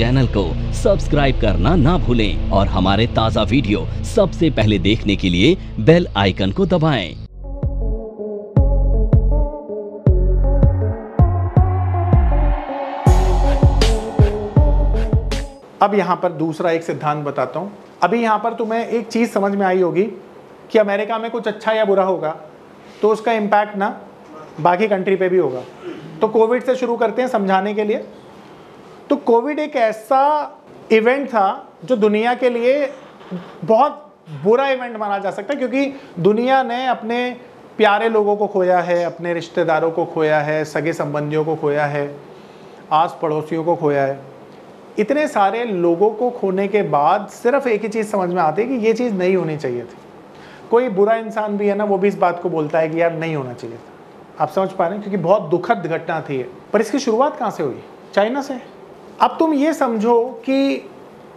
Channel को subscribe करना ना भूलें और हमारे ताज़ा वीडियो सबसे पहले देखने के लिए बेल आइकन को दबाएँ। अब यहाँ पर दूसरा एक सिद्धांत बताता हूँ। अभी यहाँ पर तुम्हें एक चीज़ समझ में आई होगी कि अमेरिका में कुछ अच्छा या बुरा होगा तो उसका इम्पैक्ट ना बाकी कंट्री पे भी होगा। तो कोविड से शुरू करते हैं समझाने के लिए। तो कोविड एक ऐसा इवेंट था जो दुनिया के लिए बहुत बुरा इवेंट माना जा सकता है, क्योंकि दुनिया ने अपने प्यारे लोगों को खोया है, अपने रिश्तेदारों को खोया है, सगे संबंधियों को खोया है आस पड़ोसियों को खोया है। इतने सारे लोगों को खोने के बाद सिर्फ़ एक ही चीज़ समझ में आती है कि ये चीज़ नहीं होनी चाहिए थी। कोई बुरा इंसान भी है ना, वो भी इस बात को बोलता है कि यार नहीं होना चाहिए था। आप समझ पा रहे हैं? क्योंकि बहुत दुखद घटना थी पर इसकी शुरुआत कहाँ से हुई? चाइना से? अब तुम ये समझो कि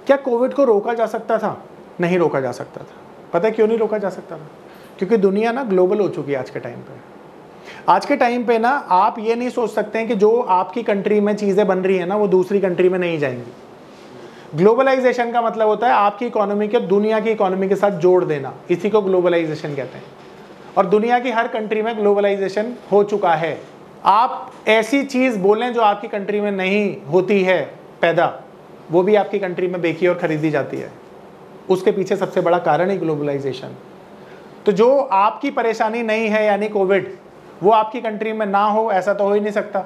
क्या कोविड को रोका जा सकता था? नहीं रोका जा सकता था। पता है क्यों नहीं रोका जा सकता था? क्योंकि दुनिया ना ग्लोबल हो चुकी है आज के टाइम पे। आज के टाइम पे ना आप ये नहीं सोच सकते हैं कि जो आपकी कंट्री में चीज़ें बन रही है ना, वो दूसरी कंट्री में नहीं जाएँगी। ग्लोबलाइजेशन का मतलब होता है आपकी इकोनॉमी के दुनिया की इकोनॉमी के साथ जोड़ देना। इसी को ग्लोबलाइजेशन कहते हैं। और दुनिया की हर कंट्री में ग्लोबलाइजेशन हो चुका है। आप ऐसी चीज़ बोलें जो आपकी कंट्री में नहीं होती है पैदा, वो भी आपकी कंट्री में बेची और ख़रीदी जाती है। उसके पीछे सबसे बड़ा कारण है ग्लोबलाइजेशन तो जो आपकी परेशानी नहीं है, यानी कोविड वो आपकी कंट्री में ना हो, ऐसा तो हो ही नहीं सकता।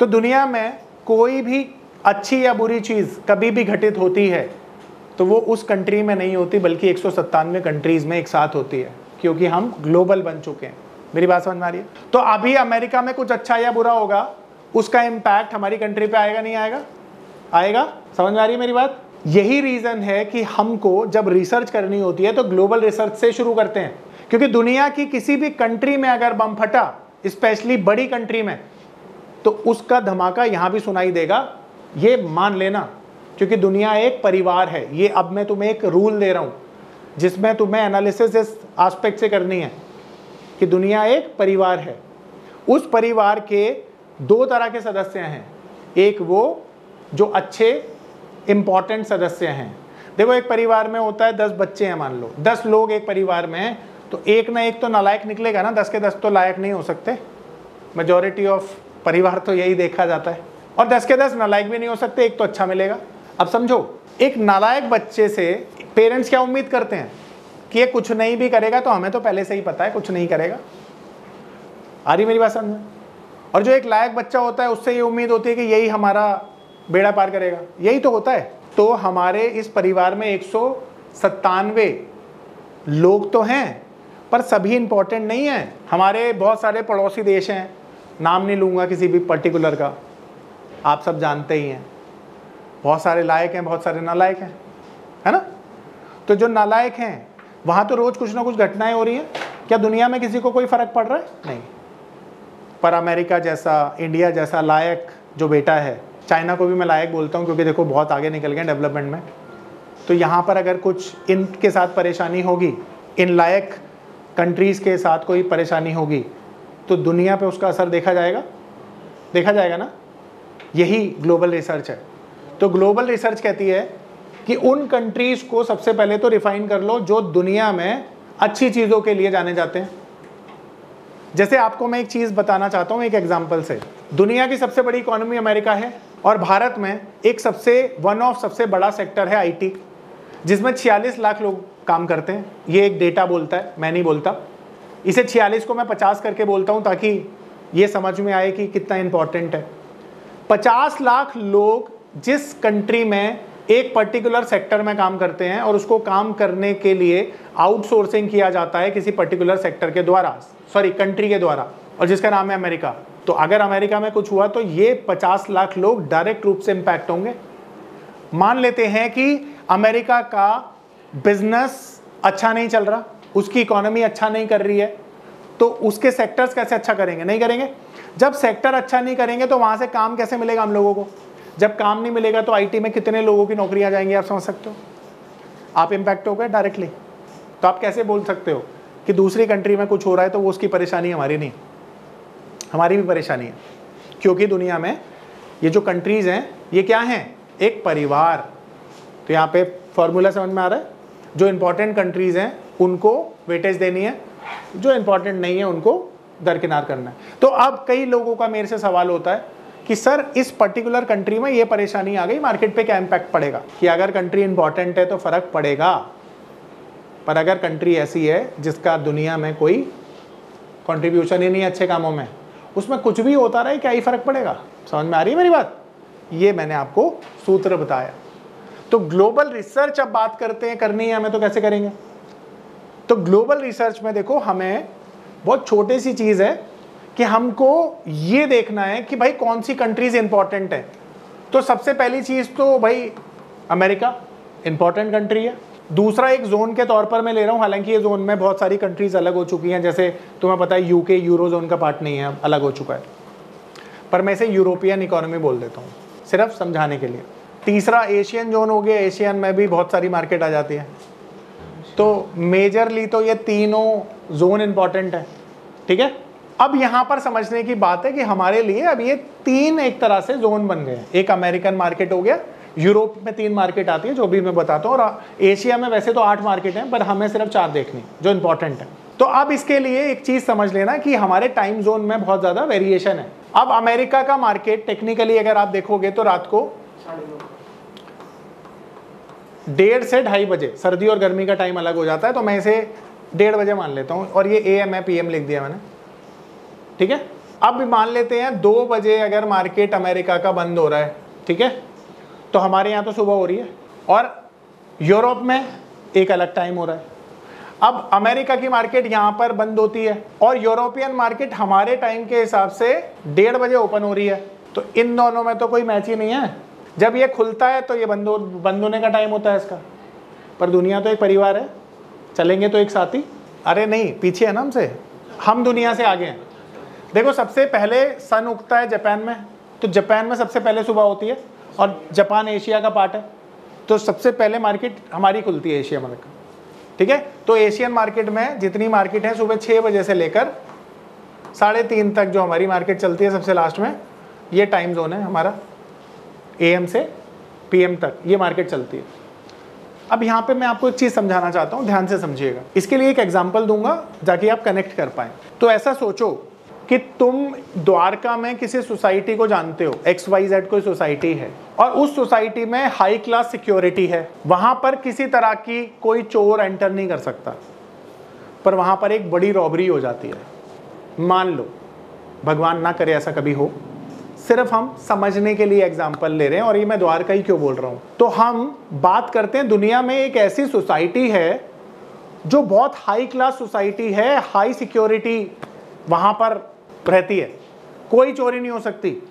तो दुनिया में कोई भी अच्छी या बुरी चीज़ कभी भी घटित होती है तो वो उस कंट्री में नहीं होती, बल्कि एक सौ सत्तानवे कंट्रीज़ में एक साथ होती है, क्योंकि हम ग्लोबल बन चुके हैं। मेरी बात समझ में आ रही है? तो अभी अमेरिका में कुछ अच्छा या बुरा होगा, उसका इम्पैक्ट हमारी कंट्री पे आएगा, नहीं आएगा? आएगा? समझ में आ रही है मेरी बात? यही रीज़न है कि हमको जब रिसर्च करनी होती है तो ग्लोबल रिसर्च से शुरू करते हैं। क्योंकि दुनिया की किसी भी कंट्री में अगर बम फटा स्पेशली बड़ी कंट्री में तो उसका धमाका यहाँ भी सुनाई देगा। ये मान लेना, क्योंकि दुनिया एक परिवार है। ये अब मैं तुम्हें एक रूल दे रहा हूँ, जिसमें तुम्हें एनालिसिस इस आस्पेक्ट से करनी है। कि दुनिया एक परिवार है। उस परिवार के दो तरह के सदस्य हैं। एक वो जो अच्छे इंपॉर्टेंट सदस्य हैं। देखो, एक परिवार में होता है दस बच्चे हैं, मान लो। दस लोग एक परिवार में हैं तो एक ना एक तो नालायक निकलेगा ना। दस के दस तो लायक नहीं हो सकते। मेजोरिटी ऑफ़ परिवार तो यही देखा जाता है। और दस के दस नालायक भी नहीं हो सकते, एक तो अच्छा मिलेगा। अब समझो, एक नालायक बच्चे से पेरेंट्स क्या उम्मीद करते हैं? कि ये कुछ नहीं भी करेगा तो हमें तो पहले से ही पता है, कुछ नहीं करेगा। आ रही मेरी बात समझ और जो एक लायक बच्चा होता है, उससे ये उम्मीद होती है कि यही हमारा बेड़ा पार करेगा। यही तो होता है। तो हमारे इस परिवार में एक सौ सतानवे लोग तो हैं, पर सभी इंपॉर्टेंट नहीं हैं। हमारे बहुत सारे पड़ोसी देश हैं। नाम नहीं लूँगा किसी भी पर्टिकुलर का। आप सब जानते ही हैं। बहुत सारे लायक हैं, बहुत सारे नालायक हैं। है ना? तो जो नालायक हैं वहाँ तो रोज़ कुछ ना कुछ घटनाएँ हो रही हैं। क्या दुनिया में किसी को कोई फ़र्क पड़ रहा है? नहीं। पर अमेरिका जैसा, इंडिया जैसा लायक जो बेटा है, चाइना को भी मैं लायक बोलता हूँ क्योंकि देखो बहुत आगे निकल गए डेवलपमेंट में। तो यहाँ पर अगर कुछ इनके साथ परेशानी होगी, इन लायक कंट्रीज़ के साथ कोई परेशानी होगी तो दुनिया पे उसका असर देखा जाएगा? देखा जाएगा ना? यही ग्लोबल रिसर्च है। तो ग्लोबल रिसर्च कहती है कि उन कंट्रीज़ को सबसे पहले तो रिफाइन कर लो जो दुनिया में अच्छी चीज़ों के लिए जाने जाते हैं। जैसे आपको मैं एक चीज़ बताना चाहता हूँ, एक एग्ज़ाम्पल से। दुनिया की सबसे बड़ी इकोनॉमी अमेरिका है और भारत में एक सबसे वन ऑफ़ सबसे बड़ा सेक्टर है आईटी जिसमें 46 लाख लोग काम करते हैं। ये एक डेटा बोलता है, मैं नहीं बोलता। इसे 46 को मैं 50 करके बोलता हूँ ताकि ये समझ में आए कि कितना इम्पोर्टेंट है। 50 लाख लोग जिस कंट्री में एक पर्टिकुलर सेक्टर में काम करते हैं और उसको काम करने के लिए आउटसोर्सिंग किया जाता है किसी पर्टिकुलर सेक्टर के द्वारा सॉरी कंट्री के द्वारा, और जिसका नाम है अमेरिका। तो अगर अमेरिका में कुछ हुआ तो ये 50 लाख लोग डायरेक्ट रूप से इंपैक्ट होंगे। मान लेते हैं कि अमेरिका का बिज़नेस अच्छा नहीं चल रहा, उसकी इकोनॉमी अच्छा नहीं कर रही है तो उसके सेक्टर्स कैसे अच्छा करेंगे? नहीं करेंगे? जब सेक्टर अच्छा नहीं करेंगे तो वहाँ से काम कैसे मिलेगा हम लोगों को? जब काम नहीं मिलेगा तो आईटी में कितने लोगों की नौकरी आ जाएँगी, आप समझ सकते हो? आप इम्पैक्ट हो गए डायरेक्टली तो आप कैसे बोल सकते हो कि दूसरी कंट्री में कुछ हो रहा है तो वो उसकी परेशानी हमारी नहीं? हमारी भी परेशानी है. क्योंकि दुनिया में ये जो कंट्रीज़ हैं, ये क्या हैं? एक परिवार. तो यहाँ पे फॉर्मूला समझ में आ रहा है? जो इंपॉर्टेंट कंट्रीज़ हैं, उनको वेटेज देनी है. जो इंपॉर्टेंट नहीं है, उनको दरकिनार करना है. तो अब कई लोगों का मेरे से सवाल होता है कि सर, इस पर्टिकुलर कंट्री में ये परेशानी आ गई मार्केट पे क्या इम्पैक्ट पड़ेगा? कि अगर कंट्री इंपॉर्टेंट है तो फ़र्क पड़ेगा। पर अगर कंट्री ऐसी है जिसका दुनिया में कोई कंट्रीब्यूशन ही नहीं अच्छे कामों में, उसमें कुछ भी होता रहे, क्या ही फ़र्क पड़ेगा? समझ में आ रही है मेरी बात? ये मैंने आपको सूत्र बताया। तो ग्लोबल रिसर्च अब बात करते हैं, करनी है हमें तो कैसे करेंगे? तो ग्लोबल रिसर्च में देखो, हमें बहुत छोटी सी चीज़ है कि हमको ये देखना है कि भाई कौन सी कंट्रीज़ इंपॉर्टेंट है। तो सबसे पहली चीज़ तो भाई अमेरिका इंपॉर्टेंट कंट्री है। दूसरा एक जोन के तौर पर मैं ले रहा हूँ, हालाँकि ये जोन में बहुत सारी कंट्रीज़ अलग हो चुकी हैं, जैसे तुम्हें पता है यूके यूरो जोन का पार्ट नहीं है अलग हो चुका है। पर मैं इसे यूरोपियन इकोनॉमी बोल देता हूँ, सिर्फ़ समझाने के लिए। तीसरा एशियन जोन हो गया एशियन में भी बहुत सारी मार्केट आ जाती है। तो मेजरली तो ये तीनों जोन इंपॉर्टेंट है, ठीक है? अब यहाँ पर समझने की बात है कि हमारे लिए अब ये तीन एक तरह से जोन बन गए एक अमेरिकन मार्केट हो गया यूरोप में तीन मार्केट आती है, जो भी मैं बताता हूँ, और एशिया में वैसे तो आठ मार्केट हैं, पर हमें सिर्फ़ चार देखनी, जो इंपॉर्टेंट है। तो अब इसके लिए एक चीज़ समझ लेना कि हमारे टाइम जोन में बहुत ज़्यादा वेरिएशन है। अब अमेरिका का मार्केट टेक्निकली अगर आप देखोगे तो रात को डेढ़ से ढाई बजे, सर्दी और गर्मी का टाइम अलग हो जाता है तो मैं इसे डेढ़ बजे मान लेता हूँ, और ये ए एम है पी एम लिख दिया मैंने। ठीक है? अब भी मान लेते हैं दो बजे अगर मार्केट अमेरिका का बंद हो रहा है, ठीक है? तो हमारे यहाँ तो सुबह हो रही है और यूरोप में एक अलग टाइम हो रहा है। अब अमेरिका की मार्केट यहाँ पर बंद होती है और यूरोपियन मार्केट हमारे टाइम के हिसाब से डेढ़ बजे ओपन हो रही है। तो इन दोनों में तो कोई मैच ही नहीं है। जब ये खुलता है तो ये बंद बंद होने का टाइम होता है इसका। पर दुनिया तो एक परिवार है, चलेंगे तो एक साथी। अरे नहीं, पीछे है ना हमसे? हम दुनिया से आगे हैं। देखो, सबसे पहले सन उगता है जापान में तो जापान में सबसे पहले सुबह होती है और जापान एशिया का पार्ट है। तो सबसे पहले मार्केट हमारी खुलती है एशिया में ठीक है? तो एशियन मार्केट में जितनी मार्केट है सुबह छः बजे से लेकर साढ़े तीन तक जो हमारी मार्केट चलती है सबसे लास्ट में, ये टाइम जोन है हमारा एएम से पीएम तक, ये मार्केट चलती है। अब यहाँ पे मैं आपको एक चीज़ समझाना चाहता हूँ, ध्यान से समझिएगा। इसके लिए एक एग्ज़ाम्पल दूँगा ताकि आप कनेक्ट कर पाएँ। तो ऐसा सोचो कि तुम द्वारका में किसी सोसाइटी को जानते हो एक्स वाई जेड कोई सोसाइटी है, और उस सोसाइटी में हाई क्लास सिक्योरिटी है, वहाँ पर किसी तरह की कोई चोर एंटर नहीं कर सकता, पर वहाँ पर एक बड़ी रॉबरी हो जाती है। मान लो, भगवान ना करे ऐसा कभी हो। सिर्फ़ हम समझने के लिए एग्ज़ाम्पल ले रहे हैं, और ये मैं द्वारका ही क्यों बोल रहा हूँ? तो हम बात करते हैं, दुनिया में एक ऐसी सोसाइटी है, जो बहुत हाई क्लास सोसाइटी है हाई सिक्योरिटी वहाँ पर रहती है। कोई चोरी नहीं हो सकती।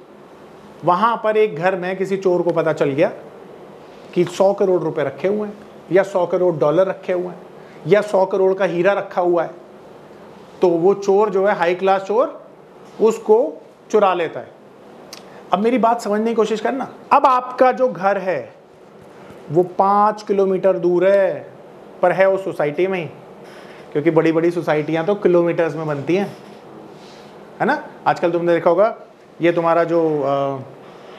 वहाँ पर एक घर में किसी चोर को पता चल गया कि सौ करोड़ रुपए रखे हुए हैं, या सौ करोड़ डॉलर रखे हुए हैं, या सौ करोड़ का हीरा रखा हुआ है। तो वो चोर जो है हाई क्लास चोर, उसको चुरा लेता है। अब मेरी बात समझने की कोशिश करना। अब आपका जो घर है, वो पाँच किलोमीटर दूर है, पर है उस सोसाइटी में ही, क्योंकि बड़ी बड़ी सोसाइटियाँ तो किलोमीटर्स में बनती हैं। है ना? आजकल तुमने देखा होगा, ये तुम्हारा जो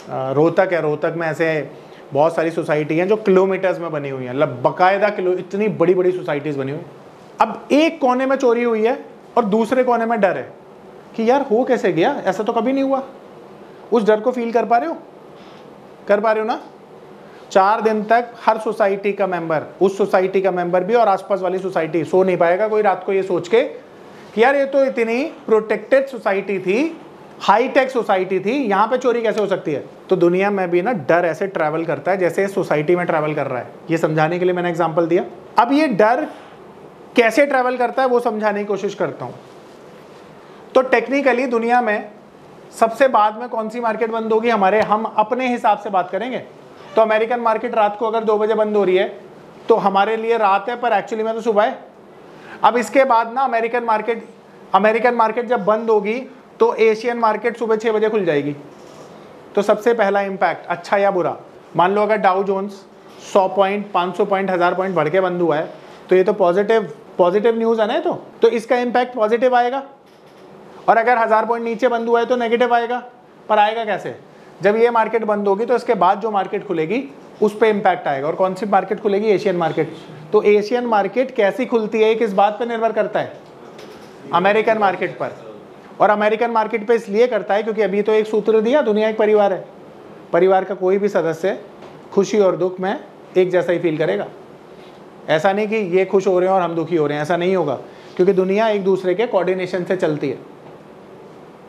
रोहतक है, रोहतक में ऐसे बहुत सारी सोसाइटी हैं जो किलोमीटर्स में बनी हुई हैं। मतलब बाकायदा किलो, इतनी बड़ी बड़ी सोसाइटीज़ बनी हुई। अब एक कोने में चोरी हुई है और दूसरे कोने में डर है कि यार हो कैसे गया? ऐसा तो कभी नहीं हुआ। उस डर को फील कर पा रहे हो? कर पा रहे हो ना? चार दिन तक हर सोसाइटी का मेंबर उस सोसाइटी का मेंबर भी और आसपास वाली सोसाइटी, सो नहीं पाएगा, कोई रात को ये सोच के कि यार ये तो इतनी प्रोटेक्टेड सोसाइटी थी हाई टेक सोसाइटी थी, यहाँ पे चोरी कैसे हो सकती है? तो दुनिया में भी ना डर ऐसे ट्रैवल करता है जैसे सोसाइटी में ट्रैवल कर रहा है। ये समझाने के लिए मैंने एग्ज़ाम्पल दिया। अब ये डर कैसे ट्रैवल करता है वो समझाने की कोशिश करता हूँ। तो टेक्निकली दुनिया में सबसे बाद में कौन सी मार्केट बंद होगी? हमारे, हम अपने हिसाब से बात करेंगे। तो अमेरिकन मार्केट रात को अगर दो बजे बंद हो रही है तो हमारे लिए रात है, पर एक्चुअली में तो सुबह है। अब इसके बाद ना अमेरिकन मार्केट अमेरिकन मार्केट जब बंद होगी तो एशियन मार्केट सुबह छः बजे खुल जाएगी। तो सबसे पहला इम्पैक्ट अच्छा या बुरा? मान लो अगर डाउ जोन्स सौ पॉइंट पाँच सौ पॉइंट हज़ार पॉइंट बढ़ के बंद हुआ है तो ये तो पॉजिटिव पॉजिटिव न्यूज़ है ना तो? तो इसका इम्पैक्ट पॉजिटिव आएगा। और अगर हज़ार पॉइंट नीचे बंद हुआ है तो नेगेटिव आएगा। पर आएगा कैसे? जब ये मार्केट बंद होगी तो इसके बाद जो मार्केट खुलेगी उस पर इम्पैक्ट आएगा। और कौन सी मार्केट खुलेगी? एशियन मार्केट तो एशियन मार्केट कैसी खुलती है, किस बात पर निर्भर करता है? अमेरिकन मार्केट पर। और अमेरिकन मार्केट पर इसलिए करता है क्योंकि अभी तो एक सूत्र दिया, दुनिया एक परिवार है। परिवार का कोई भी सदस्य खुशी और दुख में एक जैसा ही फील करेगा। ऐसा नहीं कि ये खुश हो रहे हैं और हम दुखी हो रहे हैं, ऐसा नहीं होगा। क्योंकि दुनिया एक दूसरे के कोऑर्डिनेशन से चलती है।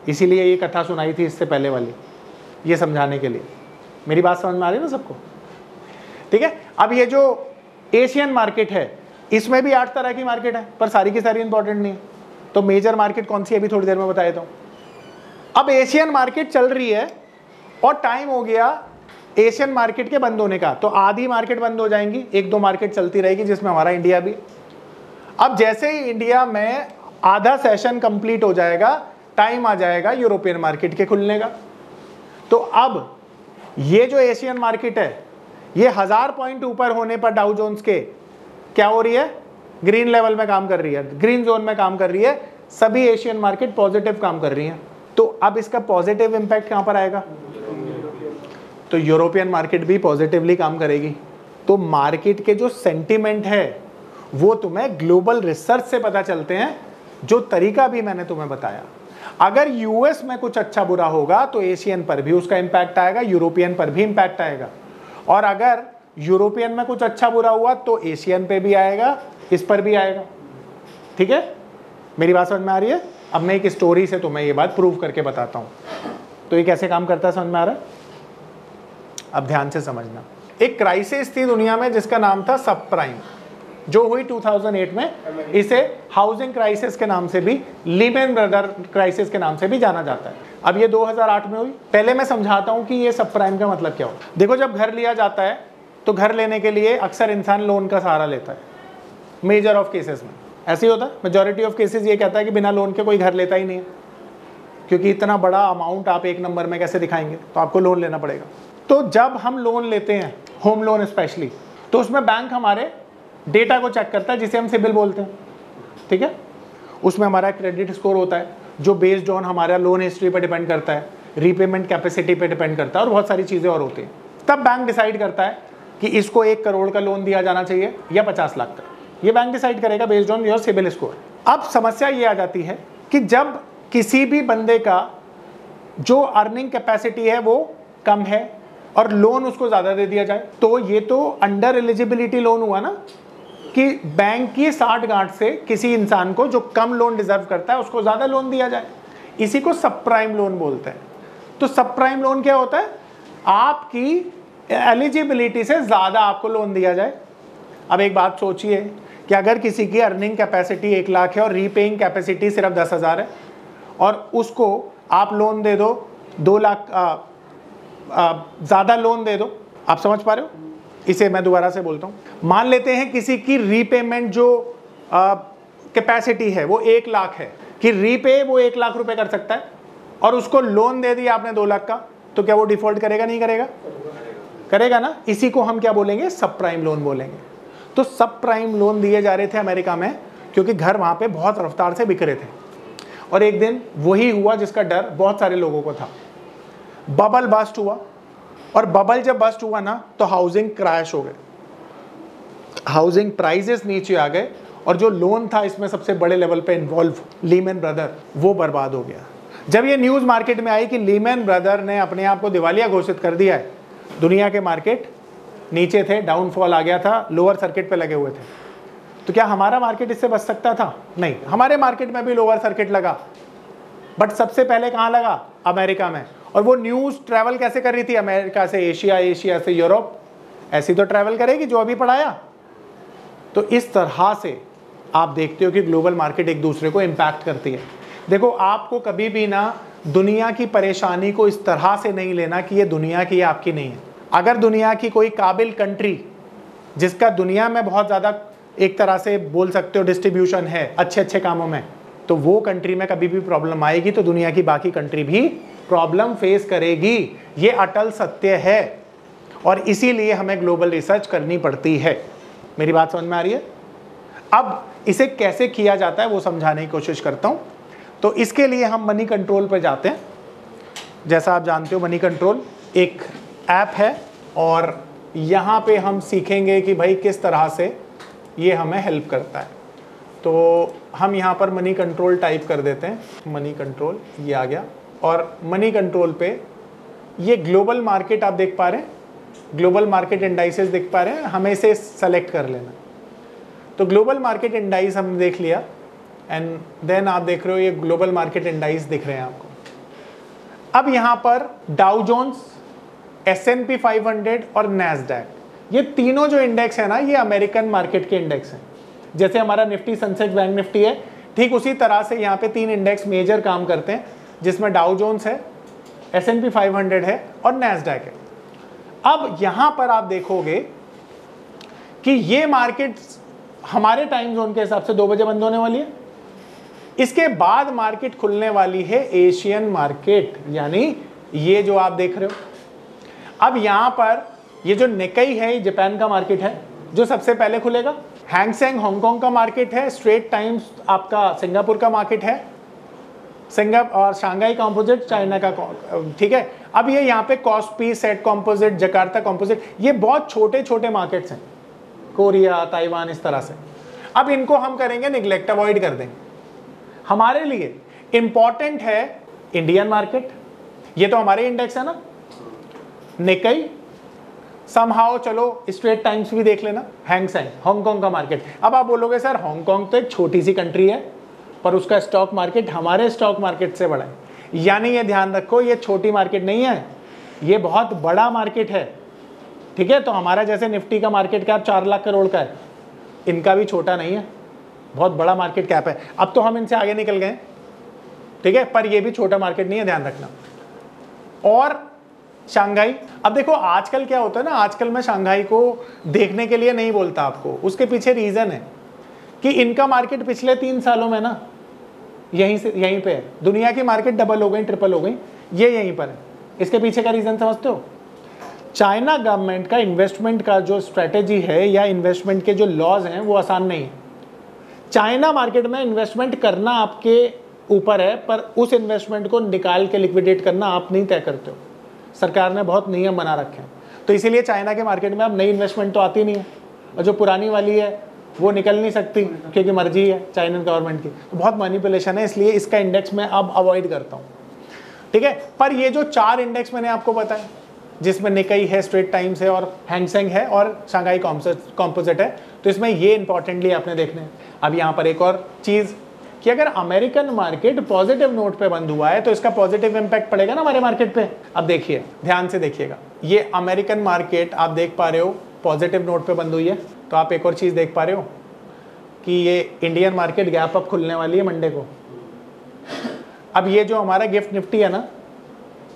इसीलिए ये कथा सुनाई थी इससे पहले वाली, ये समझाने के लिए। मेरी बात समझ में आ रही है ना सबको? ठीक है? अब ये जो एशियन मार्केट है, इसमें भी आठ तरह की मार्केट है, पर सारी की सारी इंपॉर्टेंट नहीं है। तो मेजर मार्केट कौन सी है? अभी थोड़ी देर में बता देता हूँ अब एशियन मार्केट चल रही है और टाइम हो गया एशियन मार्केट के बंद होने का। तो आधी मार्केट बंद हो जाएँगी, एक दो मार्केट चलती रहेगी, जिसमें हमारा इंडिया भी। अब जैसे ही इंडिया में आधा सेशन कंप्लीट हो जाएगा टाइम आ जाएगा यूरोपियन मार्केट के खुलने का। तो अब ये जो एशियन मार्केट है ये हज़ार पॉइंट ऊपर होने पर डाउ जोन्स के क्या हो रही है? ग्रीन लेवल में काम कर रही है। ग्रीन जोन में काम कर रही है। सभी एशियन मार्केट पॉजिटिव काम कर रही हैं। तो अब इसका पॉजिटिव इंपैक्ट कहाँ पर आएगा? तो यूरोपियन मार्केट भी पॉजिटिवली काम करेगी। तो मार्केट के जो सेंटिमेंट है, वो तुम्हें ग्लोबल रिसर्च से पता चलते हैं, जो तरीका भी मैंने तुम्हें बताया। अगर यूएस में कुछ अच्छा बुरा होगा तो एशियन पर भी उसका इंपैक्ट आएगा यूरोपियन पर भी इंपैक्ट आएगा। और अगर यूरोपियन में कुछ अच्छा बुरा हुआ तो एशियन पे भी आएगा इस पर भी आएगा। ठीक है? मेरी बात समझ में आ रही है? अब मैं एक स्टोरी से तुम्हें ये बात प्रूव करके बताता हूँ। तो ये कैसे काम करता है समझ में आ रहा है? अब ध्यान से समझना। एक क्राइसिस थी दुनिया में जिसका नाम था सब प्राइम जो हुई 2008 में। इसे हाउसिंग क्राइसिस के नाम से भी लीमेन ब्रदर क्राइसिस के नाम से भी जाना जाता है। अब ये 2008 में हुई। पहले मैं समझाता हूँ कि ये सब प्राइम का मतलब क्या होता है। देखो, जब घर लिया जाता है तो घर लेने के लिए अक्सर इंसान लोन का सहारा लेता है। मेजर ऑफ़ केसेस में। ऐसे ही होता है। मेजोरिटी ऑफ़ केसेस ये कहता है कि बिना लोन के कोई घर लेता ही नहीं है। क्योंकि इतना बड़ा अमाउंट आप एक नंबर में कैसे दिखाएँगे? तो आपको लोन लेना पड़ेगा। तो जब हम लोन लेते हैं होम लोन स्पेशली तो उसमें बैंक हमारे डेटा को चेक करता है, जिसे हम सिबिल बोलते हैं। ठीक है? उसमें हमारा क्रेडिट स्कोर होता है। जो बेस्ड ऑन हमारा लोन हिस्ट्री पर डिपेंड करता है रीपेमेंट कैपेसिटी पे डिपेंड करता है और बहुत सारी चीज़ें और होती हैं। तब बैंक डिसाइड करता है कि इसको एक करोड़ का लोन दिया जाना चाहिए या पचास लाख का ये बैंक डिसाइड करेगा based on your CIBIL score अब समस्या ये आ जाती है कि जब किसी भी बंदे का जो अर्निंग कैपेसिटी है वो कम है और लोन उसको ज़्यादा दे दिया जाए तो ये तो अंडर एलिजिबिलिटी लोन हुआ ना। कि बैंक की साठ गांठ से किसी इंसान को जो कम लोन डिजर्व करता है, उसको ज़्यादा लोन दिया जाए। इसी को सब प्राइम लोन बोलते हैं। तो सब प्राइम लोन क्या होता है? आपकी एलिजिबिलिटी से ज़्यादा आपको लोन दिया जाए। अब एक बात सोचिए कि अगर किसी की अर्निंग कैपेसिटी एक लाख है और रीपेइंग कैपेसिटी सिर्फ़ दस हज़ार है, और उसको आप लोन दे दो दो लाख ज़्यादा लोन दे दो, आप समझ पा रहे हो? इसे मैं दोबारा से बोलता हूँ। मान लेते हैं किसी की रीपेमेंट जो कैपेसिटी है, वो एक लाख है, कि रीपे वो एक लाख रुपए कर सकता है, और उसको लोन दे दिया आपने दो लाख का तो क्या वो डिफ़ॉल्ट करेगा, नहीं करेगा? करेगा ना? इसी को हम क्या बोलेंगे? सब प्राइम लोन बोलेंगे। तो सब प्राइम लोन दिए जा रहे थे अमेरिका में, क्योंकि घर वहाँ पे बहुत रफ्तार से बिक रहे थे। और एक दिन वही हुआ जिसका डर बहुत सारे लोगों को था। बबल बस्ट हुआ। और बबल जब बस्ट हुआ ना तो हाउसिंग क्रैश हो गए। हाउसिंग प्राइजेस नीचे आ गए और जो लोन था इसमें सबसे बड़े लेवल पे इन्वॉल्व लीमैन ब्रदर वो बर्बाद हो गया। जब ये न्यूज़ मार्केट में आई कि लीमैन ब्रदर ने अपने आप को दिवालिया घोषित कर दिया है, दुनिया के मार्केट नीचे थे डाउनफॉल आ गया था लोअर सर्किट पे लगे हुए थे। तो क्या हमारा मार्केट इससे बच सकता था? नहीं, हमारे मार्केट में भी लोअर सर्किट लगा। बट सबसे पहले कहाँ लगा? अमेरिका में। और वो न्यूज़ ट्रैवल कैसे कर रही थी? अमेरिका से एशिया एशिया से यूरोप। ऐसी तो ट्रैवल करेगी जो अभी पढ़ाया। तो इस तरह से आप देखते हो कि ग्लोबल मार्केट एक दूसरे को इम्पैक्ट करती है। देखो, आपको कभी भी ना दुनिया की परेशानी को इस तरह से नहीं लेना कि ये दुनिया की आपकी नहीं है। अगर दुनिया की कोई काबिल कंट्री जिसका दुनिया में बहुत ज़्यादा एक तरह से बोल सकते हो डिस्ट्रीब्यूशन है अच्छे अच्छे कामों में तो वो कंट्री में कभी भी प्रॉब्लम आएगी तो दुनिया की बाकी कंट्री भी प्रॉब्लम फेस करेगी, ये अटल सत्य है। और इसीलिए हमें ग्लोबल रिसर्च करनी पड़ती है। मेरी बात समझ में आ रही है? अब इसे कैसे किया जाता है वो समझाने की कोशिश करता हूँ। तो इसके लिए हम मनी कंट्रोल पर जाते हैं। जैसा आप जानते हो मनी कंट्रोल एक ऐप है और यहाँ पे हम सीखेंगे कि भाई किस तरह से ये हमें हेल्प करता है। तो हम यहाँ पर मनी कंट्रोल टाइप कर देते हैं। मनी कंट्रोल ये आ गया। और मनी कंट्रोल पे, ये ग्लोबल मार्केट आप देख पा रहे हैं ग्लोबल मार्केट इंडाइसेस देख पा रहे हैं, हमें इसे सेलेक्ट कर लेना। तो ग्लोबल मार्केट इंडाइस हमने देख लिया एंड देन आप देख रहे हो ये ग्लोबल मार्केट इंडाइस दिख रहे हैं आपको। अब यहाँ पर Dow Jones S and P five hundred और नैसडैक ये तीनों जो इंडेक्स है ना, ये अमेरिकन मार्केट के इंडेक्स हैं। जैसे हमारा निफ्टी सनसेट बैंक निफ्टी है, ठीक उसी तरह से यहाँ पे तीन इंडेक्स मेजर काम करते हैं। जिसमें डाउ जोन्स है एस एन पी फाइव है और नैसडैक है। अब यहाँ पर आप देखोगे कि ये मार्केट हमारे टाइम जोन के हिसाब से दो बजे बंद होने वाली है। इसके बाद मार्केट खुलने वाली है एशियन मार्केट यानी ये जो आप देख रहे हो। अब यहाँ पर ये जो निकई है जापान का मार्केट है, जो सबसे पहले खुलेगा। हैंगसेंग हांगकांग का मार्केट है स्ट्रेट टाइम्स आपका सिंगापुर का मार्केट है सिंगापुर और शांघाई कॉम्पोजिट चाइना का ठीक है? अब ये यहाँ पे KOSPI SET composite Jakarta composite ये बहुत छोटे छोटे मार्केट्स हैं। कोरिया ताइवान इस तरह से। अब इनको हम करेंगे निग्लेक्ट अवॉइड कर देंगे हमारे लिए इंपॉर्टेंट है इंडियन मार्केट ये तो हमारे इंडेक्स है ना? निकई समहाउ चलो स्ट्रेट टाइम्स भी देख लेना। हैंगसेंग हांगकांग का मार्केट अब आप बोलोगे, सर हांगकांग तो एक छोटी सी कंट्री है। पर उसका स्टॉक मार्केट हमारे स्टॉक मार्केट से बड़ा है। यानी ये ध्यान रखो, ये छोटी मार्केट नहीं है, ये बहुत बड़ा मार्केट है। ठीक है तो हमारा जैसे निफ्टी का मार्केट कैप चार लाख करोड़ का है। इनका भी छोटा नहीं है, बहुत बड़ा मार्केट कैप है। अब तो हम इनसे आगे निकल गए। ठीक है, पर ये भी छोटा मार्केट नहीं है, ध्यान रखना। और शंघाई, अब देखो आजकल क्या होता है ना, आजकल मैं शंघाई को देखने के लिए नहीं बोलता आपको। उसके पीछे रीजन है कि इनका मार्केट पिछले तीन सालों में ना यहीं से, यहीं पे है। दुनिया की मार्केट डबल हो गई, ट्रिपल हो गई, ये यहीं पर है। इसके पीछे का रीजन समझते हो? चाइना गवर्नमेंट का इन्वेस्टमेंट का जो स्ट्रेटेजी है या इन्वेस्टमेंट के जो लॉज हैं, वो आसान नहीं है। चाइना मार्केट में इन्वेस्टमेंट करना आपके ऊपर है, पर उस इन्वेस्टमेंट को निकाल के लिक्विडेट करना आप नहीं तय करते हो। सरकार ने बहुत नियम बना रखे हैं। तो इसीलिए चाइना के मार्केट में अब नई इन्वेस्टमेंट तो आती नहीं है। और जो पुरानी वाली है वो निकल नहीं सकती, क्योंकि मर्ज़ी है चाइना गवर्नमेंट की। तो बहुत मैनिपुलेशन है, इसलिए इसका इंडेक्स मैं अब अवॉइड करता हूँ। ठीक है? पर ये जो चार इंडेक्स मैंने आपको बताया जिसमें निकई है स्ट्रेट टाइम्स है और हैंगसेंग है और शंघाई कॉम्पोजिट है तो इसमें ये इंपॉर्टेंटली आपने देखने अब यहाँ पर एक और चीज़ कि अगर अमेरिकन मार्केट पॉजिटिव नोट पे बंद हुआ है तो इसका पॉजिटिव इंपैक्ट पड़ेगा ना हमारे मार्केट पे? अब देखिए, ध्यान से देखिएगा। ये अमेरिकन मार्केट आप देख पा रहे हो पॉजिटिव नोट पे बंद हुई है। तो आप एक और चीज़ देख पा रहे हो कि ये इंडियन मार्केट गैप अप खुलने वाली है मंडे को। अब ये जो हमारा गिफ्ट निफ्टी है ना,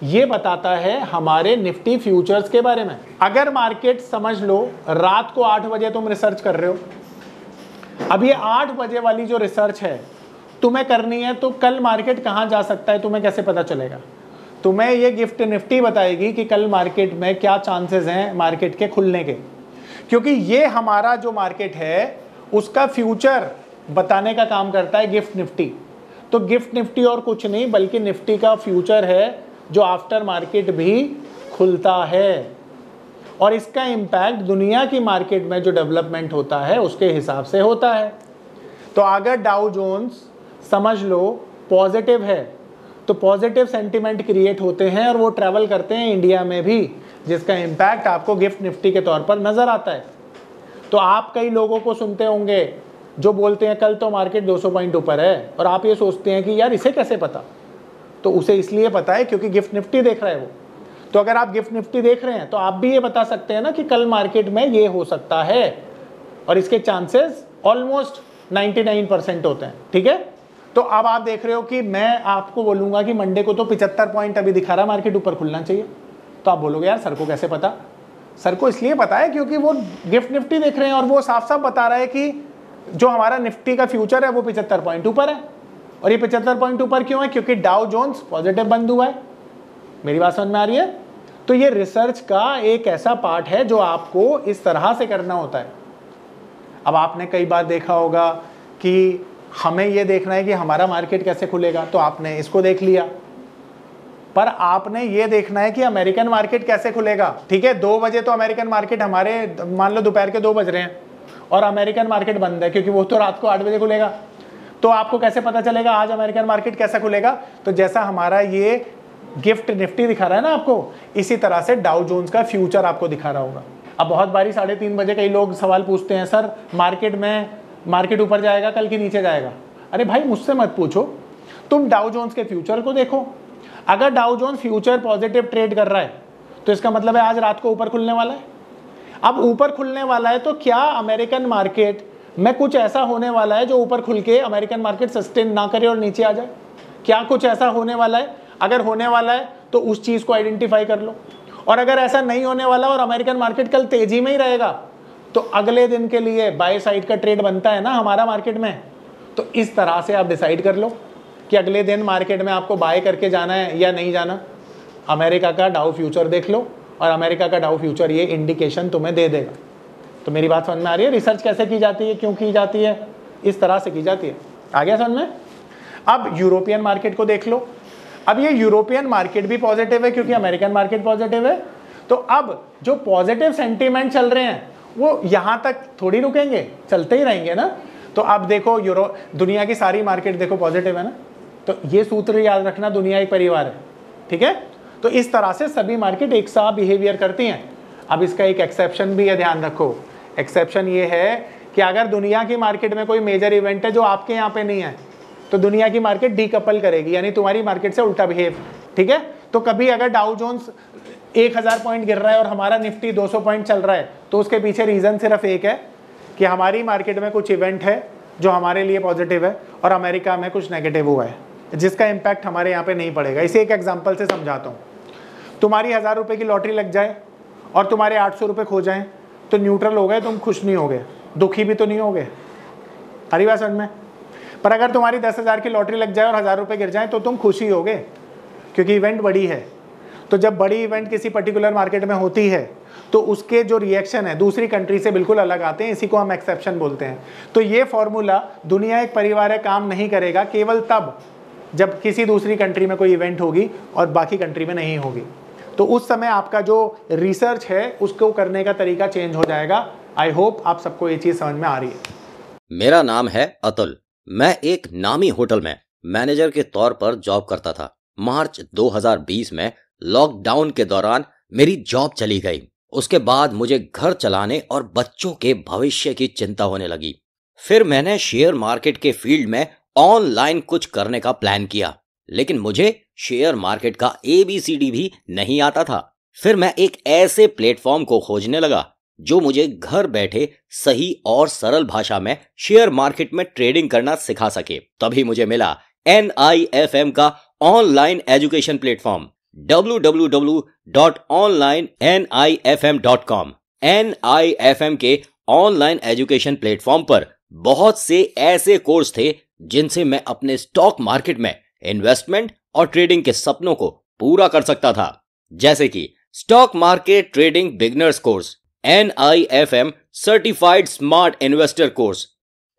ये बताता है हमारे निफ्टी फ्यूचर्स के बारे में। अगर मार्केट समझ लो, रात को आठ बजे तुम रिसर्च कर रहे हो। अब ये आठ बजे वाली जो रिसर्च है, तुम्हें करनी है तो कल मार्केट कहाँ जा सकता है, तुम्हें कैसे पता चलेगा? तुम्हें ये गिफ्ट निफ्टी बताएगी कि कल मार्केट में क्या चांसेस हैं मार्केट के खुलने के। क्योंकि ये हमारा जो मार्केट है, उसका फ्यूचर बताने का काम करता है गिफ्ट निफ्टी। तो गिफ्ट निफ्टी और कुछ नहीं, बल्कि निफ्टी का फ्यूचर है, जो आफ्टर मार्केट भी खुलता है। और इसका इम्पैक्ट दुनिया की मार्केट में जो डेवलपमेंट होता है, उसके हिसाब से होता है। तो अगर डाउ जोन्स समझ लो पॉजिटिव है तो पॉजिटिव सेंटिमेंट क्रिएट होते हैं और वो ट्रैवल करते हैं इंडिया में भी। जिसका इम्पैक्ट आपको गिफ्ट निफ्टी के तौर पर नज़र आता है। तो आप कई लोगों को सुनते होंगे जो बोलते हैं, कल तो मार्केट 200 पॉइंट ऊपर है। और आप ये सोचते हैं कि, यार, इसे कैसे पता? तो उसे इसलिए पता है क्योंकि गिफ्ट निफ्टी देख रहा है वो। तो अगर आप गिफ्ट निफ्टी देख रहे हैं तो आप भी ये बता सकते हैं ना कि कल मार्केट में ये हो सकता है। और इसके चांसेस ऑलमोस्ट 99 परसेंट होते हैं, ठीक है? तो अब आप देख रहे हो कि मैं आपको बोलूँगा कि मंडे को तो पिचहत्तर पॉइंट अभी दिखा रहा है मार्केट ऊपर खुलना चाहिए। तो आप बोलोगे, यार, सर को कैसे पता? सर को इसलिए पता है क्योंकि वो गिफ्ट निफ्टी देख रहे हैं और वो साफ़ साफ़ बता रहा है कि जो हमारा निफ्टी का फ्यूचर है वो पिचहत्तर पॉइंट ऊपर है। और ये पिचहत्तर पॉइंट ऊपर क्यों है? क्योंकि डाउ जोन्स पॉजिटिव बंद हुआ है। मेरी बात समझ में आ रही है? तो ये रिसर्च का एक ऐसा पार्ट है जो आपको इस तरह से करना होता है। अब आपने कई बार देखा होगा कि हमें ये देखना है कि हमारा मार्केट कैसे खुलेगा तो आपने इसको देख लिया। पर आपने ये देखना है कि अमेरिकन मार्केट कैसे खुलेगा। ठीक है, दो बजे तो अमेरिकन मार्केट हमारे, मान लो दोपहर के दो बज रहे हैं और अमेरिकन मार्केट बंद है, क्योंकि वो तो रात को आठ बजे खुलेगा। तो आपको कैसे पता चलेगा आज अमेरिकन मार्केट कैसा खुलेगा? तो जैसा हमारा ये गिफ्ट निफ्टी दिखा रहा है ना आपको, इसी तरह से डाउ जोन्स का फ्यूचर आपको दिखा रहा होगा। अब बहुत बारी साढ़े तीन बजे कई लोग सवाल पूछते हैं, सर मार्केट में मार्केट ऊपर जाएगा, कल की नीचे जाएगा? अरे भाई, मुझसे मत पूछो। तुम डाउ जोन्स के फ्यूचर को देखो। अगर Dow Jones future positive trade कर रहा है तो इसका मतलब है आज रात को ऊपर खुलने वाला है। अब ऊपर खुलने वाला है तो क्या अमेरिकन मार्केट में कुछ ऐसा होने वाला है जो ऊपर खुल के अमेरिकन मार्केट सस्टेन ना करे और नीचे आ जाए? क्या कुछ ऐसा होने वाला है? अगर होने वाला है तो उस चीज़ को आइडेंटिफाई कर लो। और अगर ऐसा नहीं होने वाला और अमेरिकन मार्केट कल तेज़ी में ही रहेगा तो अगले दिन के लिए बाय साइड का ट्रेड बनता है ना हमारा मार्केट में? तो इस तरह से आप डिसाइड कर लो। कि अगले दिन मार्केट में आपको बाय करके जाना है या नहीं जाना, अमेरिका का डाउ फ्यूचर देख लो और अमेरिका का डाउ फ्यूचर ये इंडिकेशन तुम्हें दे देगा। तो मेरी बात समझ में आ रही है? रिसर्च कैसे की जाती है? क्यों की जाती है? इस तरह से की जाती है। आ गया समझ में? अब यूरोपियन मार्केट को देख लो। अब ये यूरोपियन मार्केट भी पॉजिटिव है क्योंकि अमेरिकन मार्केट पॉजिटिव है। तो अब जो पॉजिटिव सेंटीमेंट चल रहे हैं, वो यहाँ तक थोड़ी रुकेंगे, चलते ही रहेंगे ना? तो अब देखो यूरो दुनिया की सारी मार्केट देखो पॉजिटिव है ना? तो ये सूत्र याद रखना दुनिया एक परिवार है, ठीक है? तो इस तरह से सभी मार्केट एक साथ बिहेवियर करती हैं। अब इसका एक एक्सेप्शन भी है, ध्यान रखो। एक्सेप्शन ये है कि अगर दुनिया की मार्केट में कोई मेजर इवेंट है जो आपके यहाँ पे नहीं है तो दुनिया की मार्केट डीकपल करेगी, यानी तुम्हारी मार्केट से उल्टा बिहेव ठीक है? तो कभी अगर डाउ जोन्स एक हज़ार पॉइंट गिर रहा है और हमारा निफ्टी 200 पॉइंट चल रहा है तो उसके पीछे रीज़न सिर्फ़ एक है कि हमारी मार्केट में कुछ इवेंट है जो हमारे लिए पॉजिटिव है और अमेरिका में कुछ नेगेटिव हुआ है। जिसका इम्पैक्ट हमारे यहाँ पे नहीं पड़ेगा। इसे एक एग्ज़ाम्पल से समझाता हूँ। तुम्हारी हज़ार रुपये की लॉटरी लग जाए और तुम्हारे आठ सौ रुपये खो जाएँ तो न्यूट्रल हो गए, तुम खुश नहीं हो गए दुखी भी तो नहीं हो गए हरी बात समझ में? पर अगर तुम्हारी दस हज़ार की लॉटरी लग जाए और हज़ार रुपये गिर जाए तो तुम खुशी हो गए क्योंकि इवेंट बड़ी है। तो जब बड़ी इवेंट किसी पर्टिकुलर मार्केट में होती है तो उसके जो रिएक्शन है, दूसरी कंट्री से बिल्कुल अलग आते हैं, इसी को हम एक्सेप्शन बोलते हैं। तो ये फॉर्मूला दुनिया एक परिवार है, काम नहीं करेगा, केवल तब जब किसी दूसरी कंट्री में कोई इवेंट होगी और बाकी कंट्री में नहीं होगी। तो उस समय आपका जो रिसर्च है, उसको करने का तरीका चेंज हो जाएगा। आई होप आप सबको ये चीज़ समझ में आ रही है। मेरा नाम है अतुल। मैं एक नामी होटल में मैनेजर के तौर पर जॉब करता था। मार्च 2020 में लॉकडाउन के दौरान मेरी जॉब चली गई। उसके बाद मुझे घर चलाने और बच्चों के भविष्य की चिंता होने लगी। फिर मैंने शेयर मार्केट के फ़ील्ड में ऑनलाइन कुछ करने का प्लान किया, लेकिन मुझे शेयर मार्केट का एबीसीडी भी नहीं आता था। फिर मैं एक ऐसे प्लेटफॉर्म को खोजने लगा, जो मुझे घर बैठे सही और सरल भाषा में शेयर मार्केट में ट्रेडिंग करना सिखा सके। तभी मुझे मिला एन आई एफ़ एम का online education platform www.onlinenifm.com NIFM के ऑनलाइन एजुकेशन प्लेटफॉर्म पर बहुत से ऐसे कोर्स थे जिनसे मैं अपने स्टॉक मार्केट में इन्वेस्टमेंट और ट्रेडिंग के सपनों को पूरा कर सकता था। जैसे कि stock market trading beginners course N I F M certified smart investor course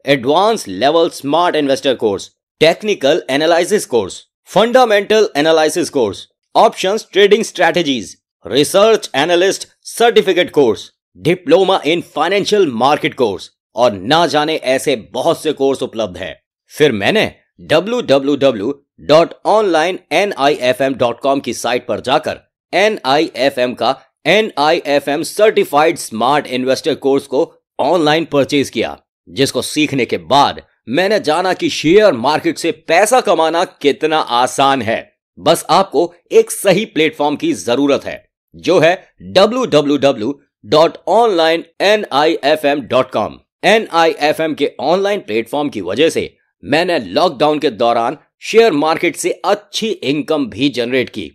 advance level smart investor course technical analysis course fundamental analysis course options trading strategies research analyst certificate course diploma in financial market course और ना जाने ऐसे बहुत से course उपलब्ध है। फिर मैंने www.onlinenifm.com की साइट पर जाकर NIFM का NIFM certified smart investor course को ऑनलाइन परचेज किया, जिसको सीखने के बाद मैंने जाना कि शेयर मार्केट से पैसा कमाना कितना आसान है। बस आपको एक सही प्लेटफॉर्म की ज़रूरत है, जो है www.onlinenifm.com एनआईएफएम के ऑनलाइन प्लेटफॉर्म की वजह से मैंने लॉकडाउन के दौरान शेयर मार्केट से अच्छी इनकम भी जनरेट की।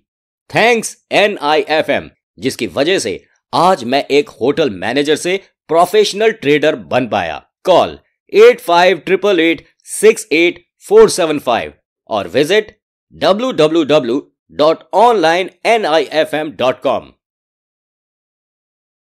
थैंक्स एनआईएफएम जिसकी वजह से आज मैं एक होटल मैनेजर से प्रोफेशनल ट्रेडर बन पाया। Call at five triple eight six eight four seven five और visit W W W dot online N I F M dot com